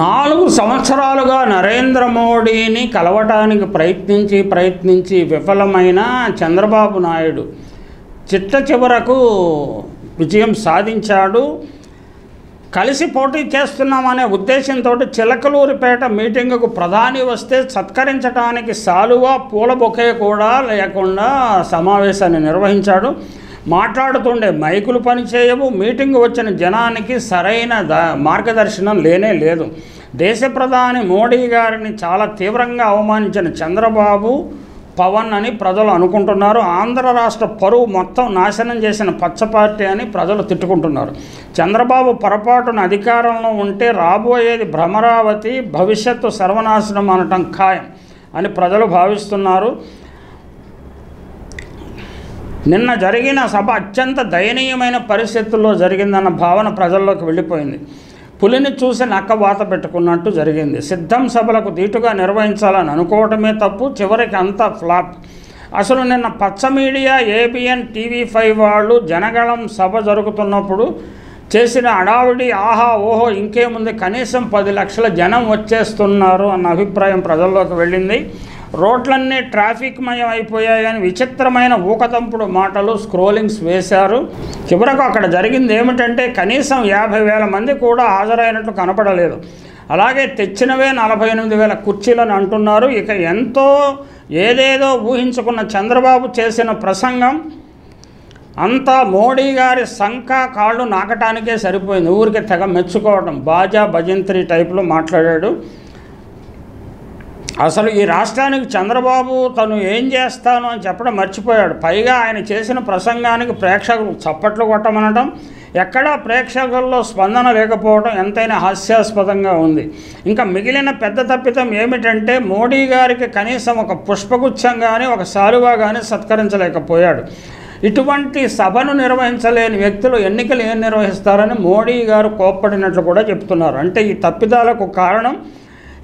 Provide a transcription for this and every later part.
నాలుగు సంవత్సరాలుగా నరేంద్ర మోడీని కలవటానికి ప్రయత్నించి ప్రయత్నించి విఫలమైన చంద్రబాబు నాయుడు. చిట్ట చివరకు విజయం సాధించాడు. కలిసి పోటీ చేస్తున్నామనే ఉద్దేశంతో చిలకలూరిపేట మీటింగుకు ప్రధాని వస్తే సత్కరించడానికి సాలువా పూల బొకే కూడా లేకుండా సమావేశాన్ని నిర్వహించాడు. మాట్లాడుతుండే మైకులు పనిచేయవు మీటింగ్ వచ్చిన జనానికి సరైన ద మార్గదర్శనం లేనే లేదు. దేశ ప్రధాని మోడీ గారిని చాలా తీవ్రంగా అవమానించిన చంద్రబాబు పవన్ అని ప్రజలు అనుకుంటున్నారు. ఆంధ్ర రాష్ట్ర పరువు మొత్తం నాశనం చేసిన పచ్చ పార్టీ అని ప్రజలు తిట్టుకుంటున్నారు. చంద్రబాబు పొరపాటున అధికారంలో ఉంటే రాబోయేది భ్రమరావతి భవిష్యత్తు సర్వనాశనం అనటం ఖాయం అని ప్రజలు భావిస్తున్నారు. నిన్న జరిగిన సభ అత్యంత దయనీయమైన పరిస్థితుల్లో జరిగిందన్న భావన ప్రజల్లోకి వెళ్ళిపోయింది. పులిని చూసి నక్క వాత పెట్టుకున్నట్టు జరిగింది. సిద్ధం సభలకు దీటుగా నిర్వహించాలని అనుకోవటమే తప్పు. చివరికి అంతా ఫ్లాప్. అసలు నిన్న పచ్చ మీడియా ఏబిఎన్ టీవీ ఫైవ్ వాళ్ళు జనగళం సభ జరుగుతున్నప్పుడు చేసిన అడావిడి ఆహా ఓహో ఇంకేముంది? కనీసం పది లక్షల జనం వచ్చేస్తున్నారు అన్న అభిప్రాయం ప్రజల్లోకి వెళ్ళింది. రోడ్లన్నీ ట్రాఫిక్ మయం అని విచిత్రమైన ఊకతంపుడు మాటలు స్క్రోలింగ్స్ వేశారు. చివరకు అక్కడ జరిగింది ఏమిటంటే కనీసం యాభై వేల మంది కూడా హాజరైనట్లు కనపడలేదు. అలాగే తెచ్చినవే నలభై ఎనిమిది వేల కుర్చీలని అంటున్నారు. ఇక ఎంతో ఏదేదో ఊహించుకున్న చంద్రబాబు చేసిన ప్రసంగం అంతా మోడీ గారి శంఖ కాళ్ళు నాకటానికే సరిపోయింది. ఊరికి తెగ మెచ్చుకోవడం బాజా భజంత్రి టైప్లో మాట్లాడాడు. అసలు ఈ రాష్ట్రానికి చంద్రబాబు తను ఏం చేస్తాను అని చెప్పడం మర్చిపోయాడు. పైగా ఆయన చేసిన ప్రసంగానికి ప్రేక్షకులు చప్పట్లు కొట్టమనడం ఎక్కడా ప్రేక్షకుల్లో స్పందన లేకపోవడం ఎంతైనా హాస్యాస్పదంగా ఉంది. ఇంకా మిగిలిన పెద్ద తప్పితం ఏమిటంటే మోడీ గారికి కనీసం ఒక పుష్పగుచ్చం కానీ ఒక సాలువా కానీ సత్కరించలేకపోయాడు. ఇటువంటి సభను నిర్వహించలేని వ్యక్తులు ఎన్నికలు ఏం నిర్వహిస్తారని మోడీ గారు కోప్పడినట్లు కూడా చెప్తున్నారు. అంటే ఈ తప్పిదాలకు కారణం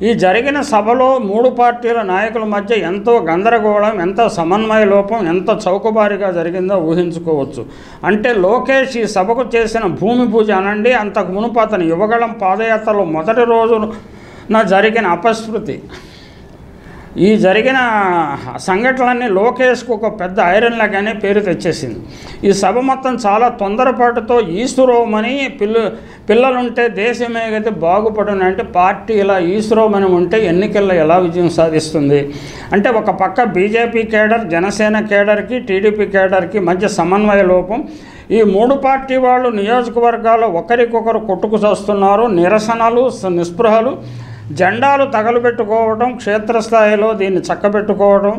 ఈ జరిగిన సభలో మూడు పార్టీల నాయకుల మధ్య ఎంతో గందరగోళం ఎంతో సమన్వయ లోపం ఎంత చౌకబారిగా జరిగిందో ఊహించుకోవచ్చు. అంటే లోకేష్ ఈ సభకు చేసిన భూమి పూజ అనండి అంతకు మునుపు అతని యువగళం పాదయాత్రలో మొదటి రోజున జరిగిన అపస్మృతి. ఈ జరిగిన సంఘటనలన్నీ లోకేష్కు ఒక పెద్ద ఐరన్ పేరు తెచ్చేసింది. ఈ సభ మొత్తం చాలా తొందరపాటుతో ఈసురోమని పిల్ల పిల్లలుంటే దేశమే గతి బాగుపడును అంటే పార్టీ ఇలా ఈసురోమని ఉంటే ఎన్నికల్లో ఎలా విజయం సాధిస్తుంది? అంటే ఒక పక్క బీజేపీ కేడర్ జనసేన కేడర్కి టీడీపీ కేడర్కి మధ్య సమన్వయ లోపం. ఈ మూడు పార్టీ వాళ్ళు నియోజకవర్గాల్లో ఒకరికొకరు కొట్టుకు చేస్తున్నారు. నిరసనలు నిస్పృహలు. జెండాలు తగలబెట్టుకోవడం క్షేత్రస్థాయిలో దీన్ని చక్కబెట్టుకోవడం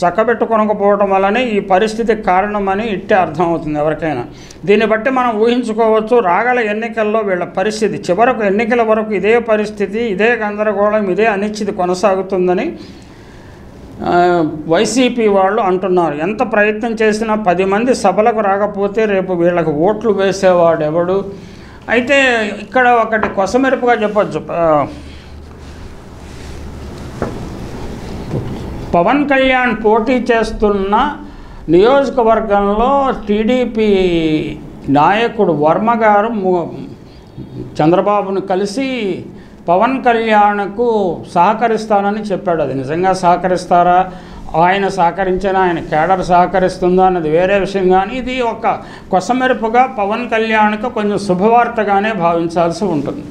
చక్కబెట్టుకొనకపోవడం వల్లనే ఈ పరిస్థితికి కారణమని ఇట్టే అర్థమవుతుంది ఎవరికైనా. దీన్ని బట్టి మనం ఊహించుకోవచ్చు రాగల ఎన్నికల్లో వీళ్ళ పరిస్థితి చివరకు ఎన్నికల వరకు ఇదే పరిస్థితి ఇదే గందరగోళం ఇదే అనిశ్చితి కొనసాగుతుందని వైసీపీ వాళ్ళు అంటున్నారు. ఎంత ప్రయత్నం చేసినా పది మంది సభలకు రాకపోతే రేపు వీళ్ళకి ఓట్లు వేసేవాడు ఎవడు అయితే ఇక్కడ ఒకటి కొసమెరుపుగా చెప్పచ్చు. పవన్ కళ్యాణ్ పోటీ చేస్తున్న నియోజకవర్గంలో టీడీపీ నాయకుడు వర్మ గారు చంద్రబాబును కలిసి పవన్ కళ్యాణ్కు సహకరిస్తానని చెప్పాడు. అది నిజంగా సహకరిస్తారా? ఆయన సహకరించిన ఆయన కేడర్ సహకరిస్తుందా అన్నది వేరే విషయం. కానీ ఇది ఒక కొసమెరుపుగా పవన్ కళ్యాణ్కు కొంచెం శుభవార్తగానే భావించాల్సి ఉంటుంది.